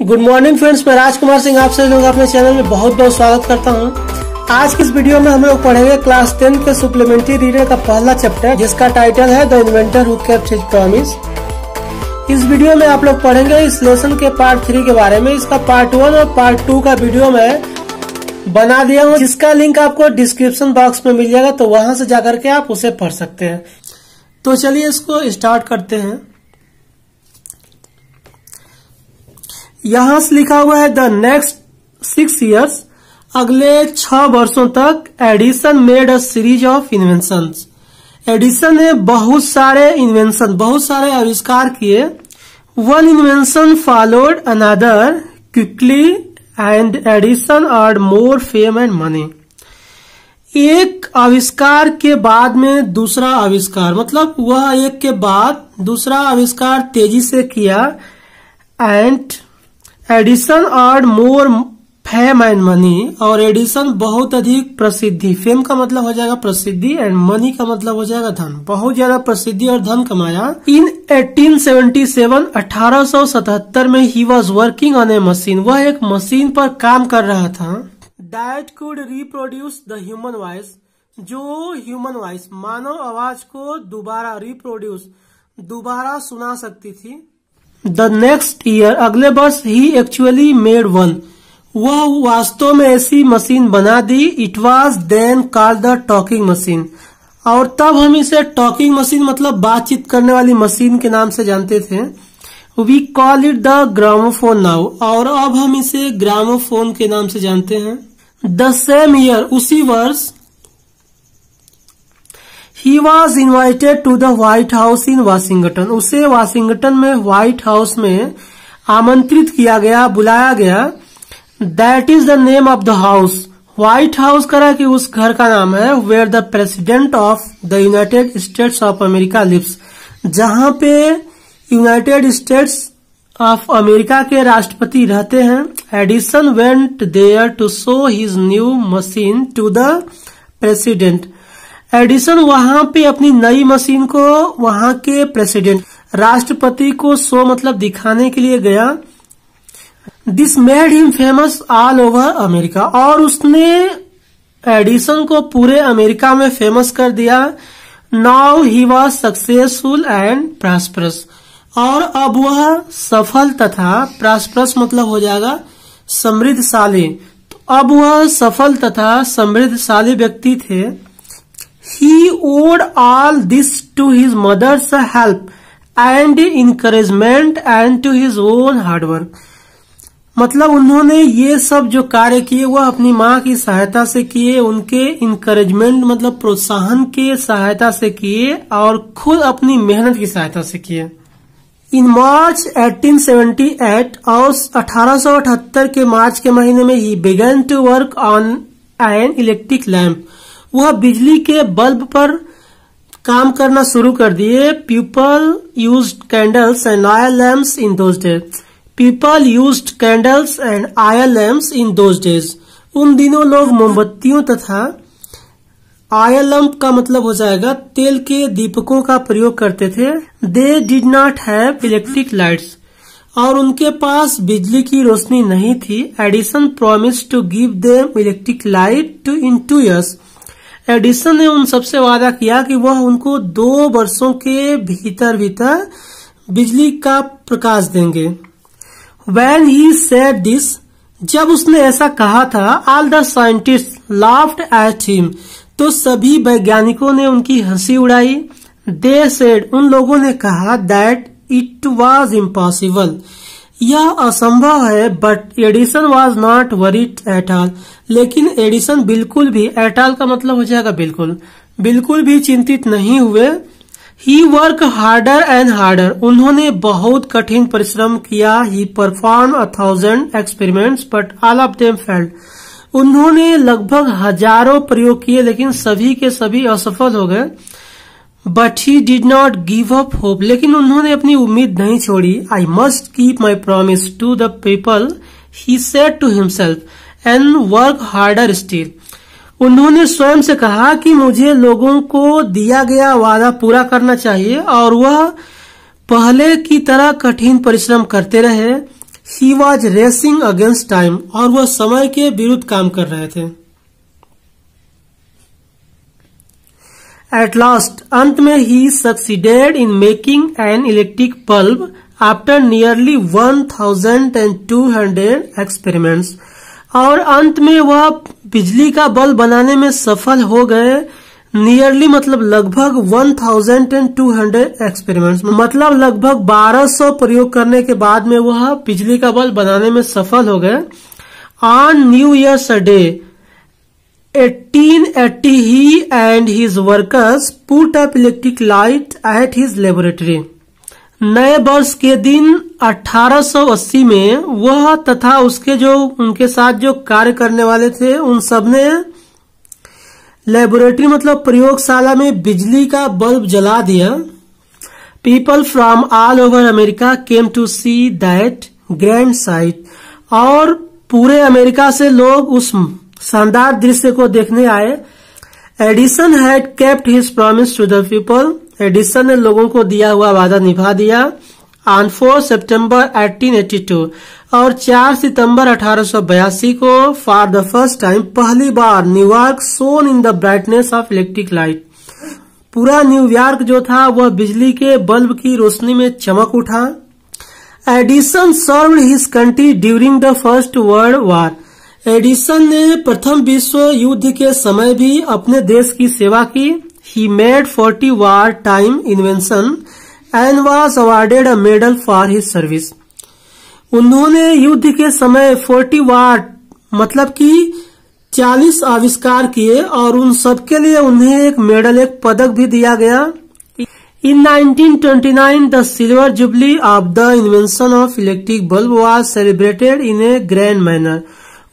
Good morning friends मैं राजकुमार सिंह आप सभी लोग अपने चैनल में बहुत बहुत स्वागत करता हूँ। आज की इस वीडियो में हम लोग पढ़ेंगे क्लास टेन के सुप्लीमेंट्री रीडर का पहला चैप्टर जिसका टाइटल है द इन्वेंटर हु प्रॉमिस इस वीडियो में आप लोग पढ़ेंगे इस लेसन के पार्ट थ्री के बारे में। इसका पार्ट वन और पार्ट टू का वीडियो में बना दिया हूँ, जिसका लिंक आपको डिस्क्रिप्शन बॉक्स में मिल जाएगा तो वहाँ से जाकर के आप उसे पढ़ सकते हैं। तो चलिए इसको स्टार्ट करते हैं। यहाँ से लिखा हुआ है द नेक्स्ट सिक्स इयर्स अगले छह वर्षों तक Edison made a series of invention Edison ने बहुत सारे इन्वेंशन बहुत सारे आविष्कार किए। One invention followed another quickly and Edison are more fame and money एक आविष्कार के बाद में दूसरा आविष्कार मतलब वह एक के बाद दूसरा आविष्कार तेज़ी से किया। And Edison earned more fame and money, और एडिसन बहुत अधिक प्रसिद्धि। फेम का मतलब हो जाएगा प्रसिद्धि एंड मनी का मतलब हो जाएगा धन। बहुत ज़्यादा प्रसिद्धि और धन कमाया। इन 1877 1877 में ही was working on a machine वह एक मशीन पर काम कर रहा था। That could reproduce the human voice जो ह्यूमन वॉइस मानव आवाज़ को दोबारा रिप्रोड्यूस दोबारा सुना सकती थी। द नेक्स्ट ईयर अगले वर्ष ही एक्चुअली मेड वन वह वास्तव में ऐसी मशीन बना दी it was then call the talking machine और तब हम इसे टॉकिंग मशीन मतलब बातचीत करने वाली मशीन के नाम से जानते थे। We call it the gramophone now और अब हम इसे ग्रामोफोन के नाम से जानते हैं। द सेम ईयर उसी वर्ष ही was invited to the White House in Washington उसे वाशिंगटन में व्हाइट हाउस में आमंत्रित किया गया, बुलाया गया। That is the name of the house White House करा कि उस घर का नाम है where the president of the United States of America lives जहाँ पे यूनाइटेड स्टेट्स ऑफ़ अमेरिका के राष्ट्रपति रहते हैं Edison went there to show his new machine to the president Edison वहाँ पे अपनी नई मशीन को वहाँ के प्रेसिडेंट, राष्ट्रपति को शो मतलब दिखाने के लिए गया। This made him famous all over America और उसने एडिसन को पूरे अमेरिका में फ़ेमस कर दिया। Now he was successful and prosperous और अब वह सफल तथा प्रॉस्परस मतलब हो जाएगा समृद्धशाली। तो अब वह सफल तथा समृद्धशाली व्यक्ति थे। He owed all this to his mother's help and encouragement and to his own hard work. मतलब उन्होंने ये सब जो कार्य किए, वह अपनी माँ की सहायता से किए, उनके इंकरेजमेंट मतलब प्रोत्साहन के सहायता से किए और खुद अपनी मेहनत की सहायता से किए इन मार्च 1878 और 1878 के मार्च के महीने में he began to work on an electric lamp वह बिजली के बल्ब पर काम करना शुरू कर दिए। People use candles and oil lamps in those days people use candles and oil lamps in those days उन दिनों लोग मोमबत्तियों तथा आयल लैम्प का मतलब हो जाएगा तेल के दीपकों का प्रयोग करते थे। They did not have electric lights और उनके पास बिजली की रोशनी नहीं थी। Edison promise to give them electric light to in two years Edison ने उन सबसे वादा किया कि वह उनको दो वर्षों के भीतर भीतर बिजली का प्रकाश देंगे। वैन ही सेड दिस जब उसने ऐसा कहा था all the scientist laughed at him तो सभी वैज्ञानिकों ने उनकी हँसी उड़ाई। दे सेड उन लोगों ने कहा दैट इट वॉज़ इम्पॉसिबल यह असंभव है but Edison was not worried at all लेकिन एडिसन बिल्कुल भी एट ऑल का मतलब हो जाएगा बिल्कुल। बिल्कुल भी चिंतित नहीं हुए। He work harder and harder उन्होंने बहुत कठिन परिश्रम किया। He perform a thousand experiments but all of them failed उन्होंने लगभग हज़ारों प्रयोग किए, लेकिन सभी के सभी असफल हो गए। But he did not give up hope लेकिन उन्होंने अपनी उम्मीद नहीं छोड़ी। I must keep my promise to the people he set to himself and work harder still उन्होंने स्वयं से कहा कि मुझे लोगों को दिया गया वादा पूरा करना चाहिए, और वह पहले की तरह कठिन परिश्रम करते रहे। He was racing against time और वह समय के विरुद्ध काम कर रहे थे। एट लास्ट अंत में he succeeded in making an electric bulb after nearly one thousand and two hundred experiments और अंत में वह बिजली का बल्ब बनाने में सफल हो गए। नियरली मतलब लगभग 1200 एक्सपेरिमेंट्स मतलब लगभग 1200 प्रयोग करने के बाद में वह बिजली का बल्ब बनाने में सफल हो गए। On new year's day 1880 he and his workers put up electric light at his laboratory नए वर्ष के दिन 1880 में वह तथा उसके जो, उनके साथ जो कार्य करने वाले थे, उन सबने लेबोरेटरी मतलब प्रयोगशाला में बिजली का बल्ब जला दिया। People from all over America came to see that grand sight और पूरे अमेरिका से लोग उस शानदार दृश्य को देखने आए। Edison had kept his promise to the people Edison ने लोगों को दिया हुआ वादा निभा दिया। ऑन फोर सितंबर 1882 और 4 सितंबर अठारह सौ बयासी को फॉर द फ़र्स्ट टाइम पहली बार New York shone in the brightness of electric light पूरा न्यूयॉर्क जो था, वह बिजली के बल्ब की रोशनी में चमक उठा। Edison serve his country during the first world war Edison ने प्रथम विश्व युद्ध के समय भी अपने देश की सेवा की। He made forty war time invention and was awarded a medal for his service उन्होंने युद्ध के समय फोर्टी वार मतलब कि 40 आविष्कार किए और उन सबके लिए उन्हें एक मेडल एक पदक भी दिया गया। In 1929 the silver jubilee of the invention of electric bulb was celebrated in a grand manner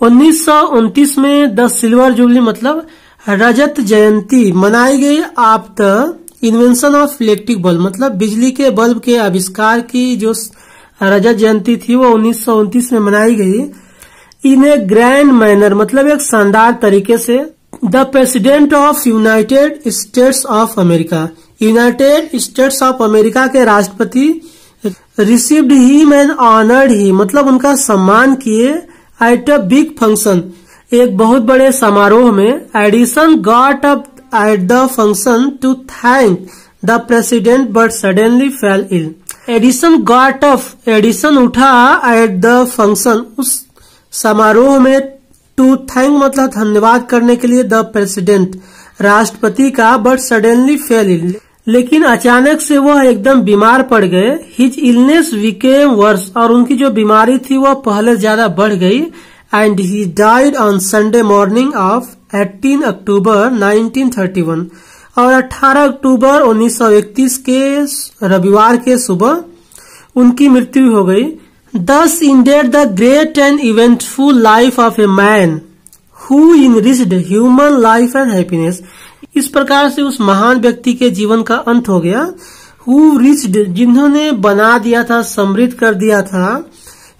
उन्नीस में द सिल्वर जुबली मतलब रजत जयंती, मनाई गई आप the invention of electric bulb मतलब बिजली के बल्ब के आविष्कार की जो रजत जयंती थी, वो उन्नीस में मनाई गई। इन ए ग्रैंड मैनर मतलब एक शानदार तरीके से the president of United States of America. United States of America के राष्ट्रपति received he man honoured he मतलब उनका सम्मान किए एट अ बिग फ़ंक्शन एक बहुत बड़े समारोह में Edison got up at the function to thank the president but suddenly fell ill Edison got up Edison उठा एट द फ़ंक्शन उस समारोह में टू थैंक मतलब धन्यवाद करने के लिए द प्रेसिडेंट राष्ट्रपति का बट सडनली फेल इल लेकिन अचानक से वह एकदम बीमार पड़ गए। हिज इलनेस विकेम वर्स और उनकी जो बीमारी थी वह पहले ज़्यादा बढ़ गई। And he died on Sunday morning of 18 October 1931 और 18 अक्टूबर 1931 के रविवार के सुबह उनकी मृत्यु हो गई। Thus ended the great and eventful life of a man who enriched human life and happiness इस प्रकार से उस महान व्यक्ति के जीवन का अंत हो गया। हु रिच्ड जिन्होंने बना दिया था, समृद्ध कर दिया था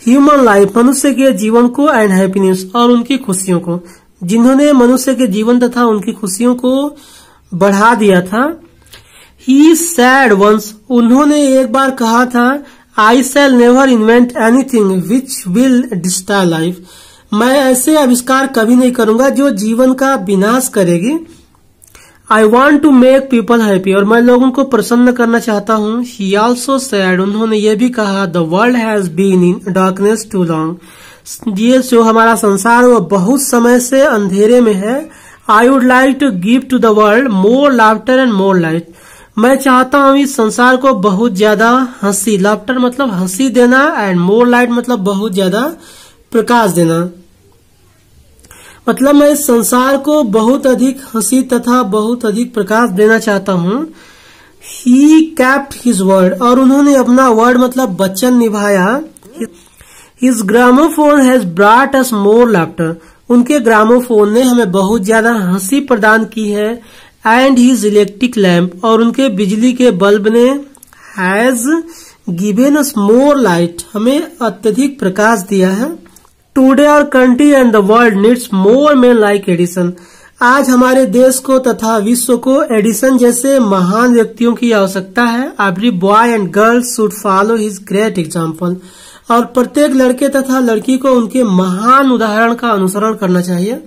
ह्यूमन लाइफ मनुष्य के जीवन को एंड हैप्पीनेस और उनकी खुशियों को। जिन्होंने मनुष्य के जीवन तथा उनकी खुशियों को बढ़ा दिया था। ही सैड वंस उन्होंने एक बार कहा था I shall never invent anything which will destroy life मैं ऐसे आविष्कार कभी नहीं करूँगा जो जीवन का विनाश करेगी। I want to make people happy और मैं लोगों को प्रसन्न करना चाहता हूँ। ही ऑल्सो सैड उन्होंने ये भी कहा the world has been in darkness too long ये जो हमारा संसार वो बहुत समय से अंधेरे में है। I would like to give to the world more laughter and more light मैं चाहता हूँ इस संसार को बहुत ज़्यादा हँसी लाफ्टर मतलब हँसी देना एंड मोर लाइट मतलब बहुत ज़्यादा प्रकाश देना। मतलब मैं इस संसार को बहुत अधिक हँसी तथा बहुत अधिक प्रकाश देना चाहता हूँ। ही कैप्ट हिज वर्ड और उन्होंने अपना वर्ड मतलब वचन निभाया। His gramophone has brought us more laughter उनके ग्रामोफोन ने हमें बहुत ज़्यादा हँसी प्रदान की है। एंड हिज इलेक्ट्रिक लैम्प और उनके बिजली के बल्ब ने has given us more light हमें अत्यधिक प्रकाश दिया है। Today our country and the world needs more man like Edison आज हमारे देश को तथा विश्व को एडिसन जैसे महान व्यक्तियों की आवश्यकता है। Every boy and girl should follow his great example और प्रत्येक लड़के तथा लड़की को उनके महान उदाहरण का अनुसरण करना चाहिए।